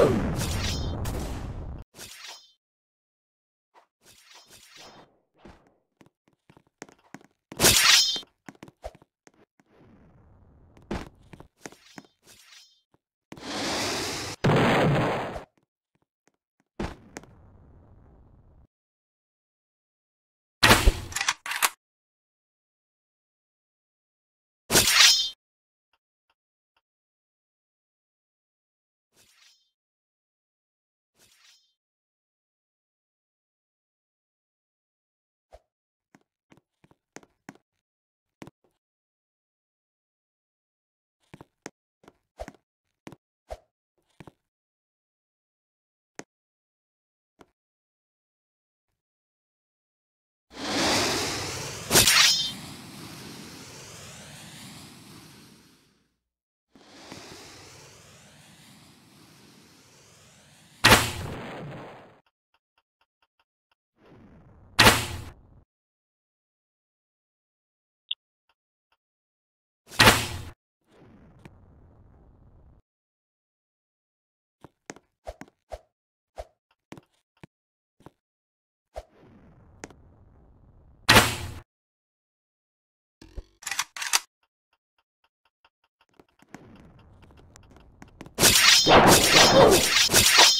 Whoa! Oh!